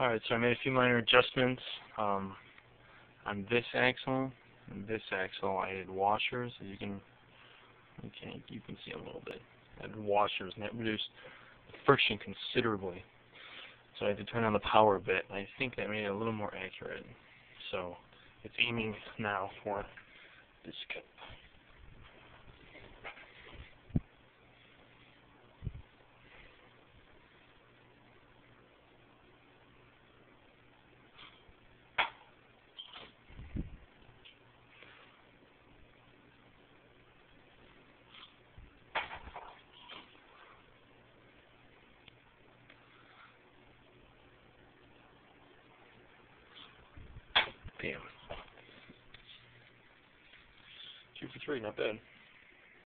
Alright, so I made a few minor adjustments um, on this axle and this axle. I added washers, as you can okay, you can see a little bit. I added washers and that reduced the friction considerably. So I had to turn on the power a bit. I think that made it a little more accurate. So it's aiming now for this cup. Damn. Two for three, not bad.